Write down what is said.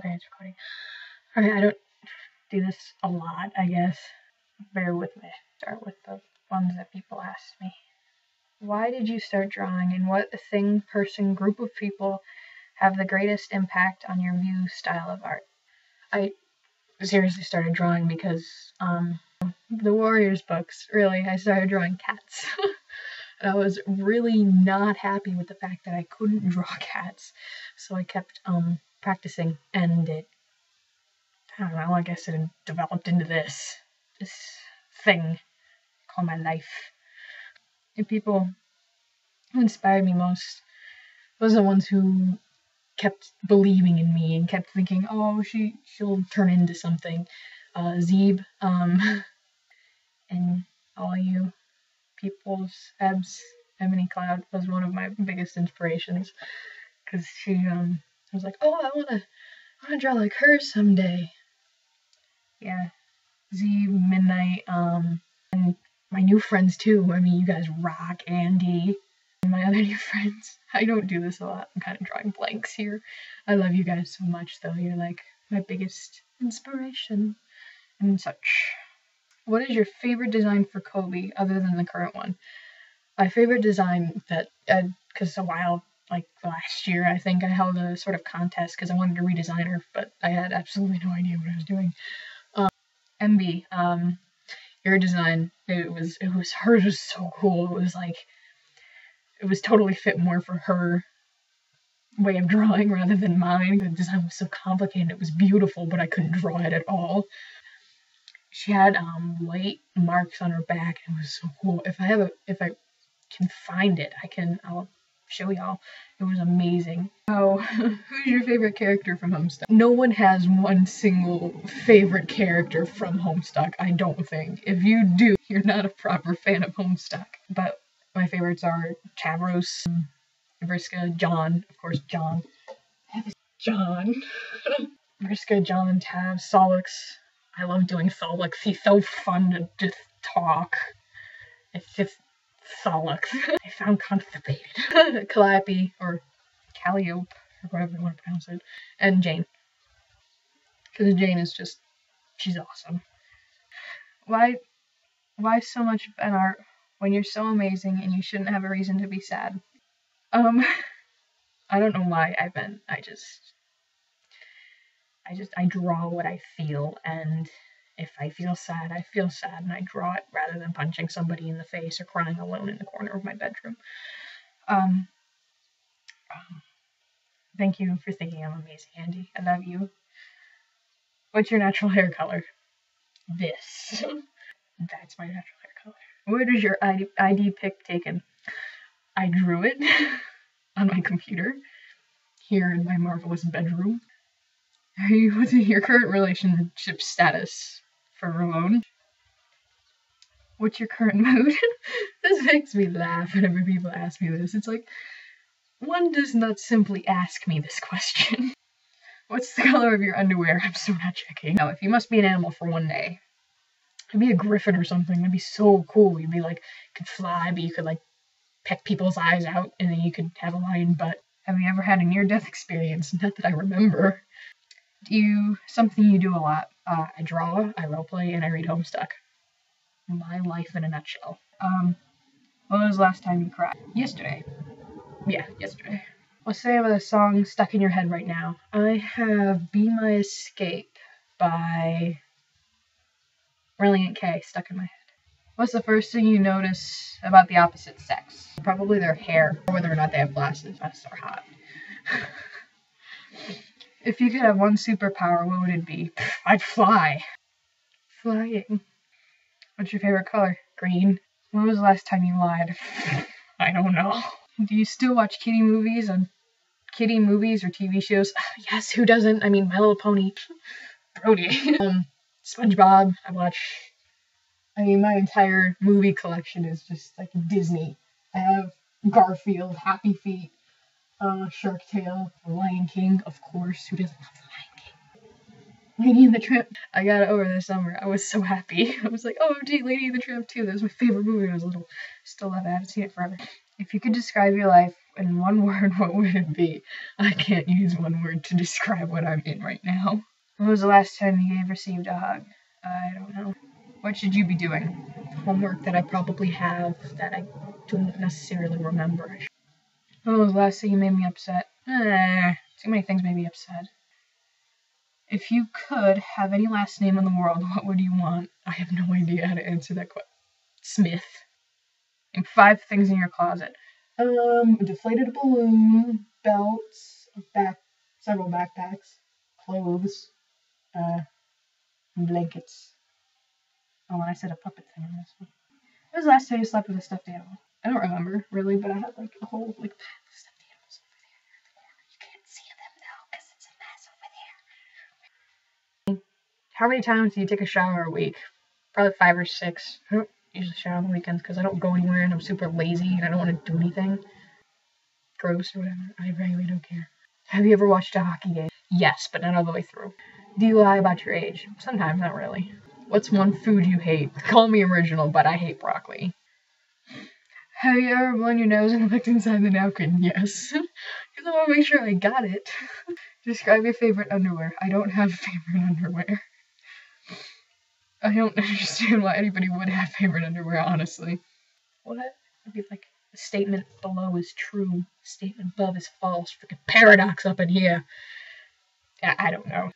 Okay, it's recording. Alright, I don't do this a lot, I guess. Bear with me. Start with the ones that people asked me. Why did you start drawing, and what thing, person, group of people have the greatest impact on your view style of art? I seriously started drawing because um, the Warriors books, really, I started drawing cats. and I was really not happy with the fact that I couldn't draw cats. So I kept um, practicing, and it, I don't know, I guess it developed into this, this thing called my life. The people who inspired me most was the ones who kept believing in me and kept thinking, oh, she she'll turn into something. Uh, Zeeb, um, and all you people's Ebs, Ebony Cloud was one of my biggest inspirations because she um was like, oh, I wanna, I wanna draw like her someday. Yeah, Z Midnight, um, and my new friends too. I mean, you guys rock, Andy, and my other new friends. I don't do this a lot. I'm kind of drawing blanks here. I love you guys so much, though. You're like my biggest inspiration and such. What is your favorite design for Colbie other than the current one? My favorite design that, because a while, like last year, I think I held a sort of contest because I wanted to redesign her, but I had absolutely no idea what I was doing. Um, MB, um, your design, it was, it was, hers was so cool. It was like, it was totally fit more for her way of drawing rather than mine. The design was so complicated. It was beautiful, but I couldn't draw it at all. She had um, white marks on her back. It was so cool. If I have a, if I can find it, I can, I'll show y'all. It was amazing. Oh, who's your favorite character from Homestuck? No one has one single favorite character from Homestuck, I don't think. If you do, you're not a proper fan of Homestuck. But my favorites are Tavros, Vriska, John, of course, John. John. Vriska, John, Tav, Sollux. I love doing Sollux. He's so fun to just talk. It's just Sollux. I sound constipated. Calliope, or Calliope, or whatever you want to pronounce it, and Jane. Because Jane is just, she's awesome. Why, why so much fan art when you're so amazing and you shouldn't have a reason to be sad. Um, I don't know why I've been, I just, I just, I draw what I feel, and if I feel sad, I feel sad, and I draw it rather than punching somebody in the face or crying alone in the corner of my bedroom. Um, um thank you for thinking I'm amazing, Andy. I love you. What's your natural hair color? This. That's my natural hair color. Where is your ID, ID pic taken? I drew it on my computer here in my marvelous bedroom. What's your current relationship status for Ramon? What's your current mood? this makes me laugh whenever people ask me this. It's like, one does not simply ask me this question. What's the color of your underwear? I'm so not checking. Now, if you must be an animal for one day, could be a griffin or something. That'd be so cool. You'd be like, could fly, but you could like peck people's eyes out, and then you could have a lion butt. Have you ever had a near-death experience? Not that I remember. Do you something you do a lot? Uh, I draw, I roleplay, and I read Homestuck. My life in a nutshell. Um, when was the last time you cried? Yesterday. Yeah, yesterday. Let's say about a song stuck in your head right now. I have "Be My Escape" by Relient K stuck in my head. What's the first thing you notice about the opposite sex? Probably their hair, or whether or not they have glasses. That's so hot. if you could have one superpower, what would it be? I'd fly. Flying. What's your favorite color? Green. When was the last time you lied? I don't know. Do you still watch kitty movies on kitty movies or TV shows? yes, who doesn't? I mean, My Little Pony. Brody. um, SpongeBob. I watch. I mean, my entire movie collection is just like Disney. I have Garfield, Happy Feet, uh, Shark Tale, Lion King, of course. Who doesn't love the Lion King? Lady and the Tramp. I got it over the summer. I was so happy. I was like, oh, gee, Lady and the Tramp too. That was my favorite movie when I was little. Still love it. I haven't seen it forever. If you could describe your life in one word, what would it be? I can't use one word to describe what I'm in right now. When was the last time you received a hug? I don't know. What should you be doing? Homework that I probably have that I don't necessarily remember. When was the last thing you made me upset? Eh, too many things made me upset. If you could have any last name in the world, what would you want? I have no idea how to answer that question. Smith. And five things in your closet. Um, a deflated balloon, belts, back, several backpacks, clothes, uh, blankets. Oh, and I said a puppet thing on this one. When was the last time you slept with a stuffed animal? I don't remember really, but I had like a whole like over there. You can't see them though because it's a mess over there. How many times do you take a shower a week? Probably five or six. I don't usually shower on the weekends because I don't go anywhere and I'm super lazy and I don't want to do anything. Gross or whatever. I really don't care. Have you ever watched a hockey game? Yes, but not all the way through. Do you lie about your age? Sometimes, not really. What's one food you hate? Call me original, but I hate broccoli. Have you ever blown your nose and looked inside the napkin? Yes. Because I want to make sure I got it. Describe your favorite underwear. I don't have favorite underwear. I don't understand why anybody would have favorite underwear, honestly. What? It'd be like the statement below is true, statement above is false. Freaking paradox up in here. I, I don't know.